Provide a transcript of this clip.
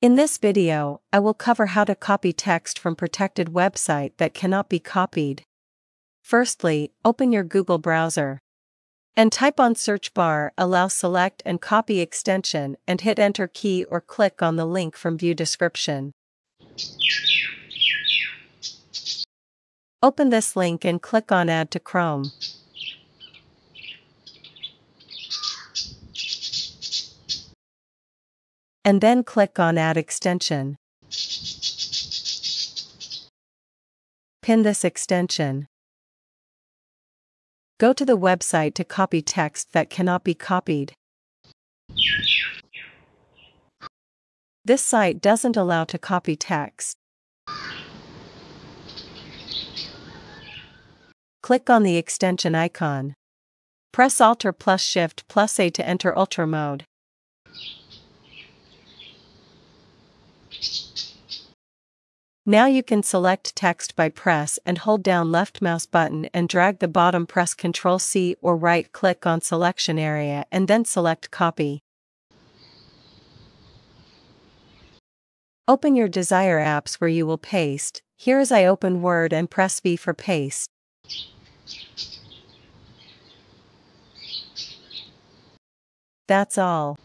In this video, I will cover how to copy text from protected website that cannot be copied. Firstly, open your Google browser and type on search bar allow select and copy extension and hit enter key or click on the link from view description. Open this link and click on add to Chrome. And then click on Add Extension. Pin this extension. Go to the website to copy text that cannot be copied. This site doesn't allow to copy text. Click on the extension icon. Press Alt plus Shift plus A to enter Ultra mode. Now you can select text by press and hold down left mouse button and drag the bottom press Ctrl C or right click on selection area and then select copy. Open your Desire apps where you will paste, here as I open Word and press V for paste. That's all.